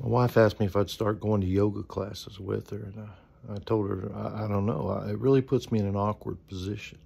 My wife asked me if I'd start going to yoga classes with her, and I, I told her, I, I don't know. I, it really puts me in an awkward position.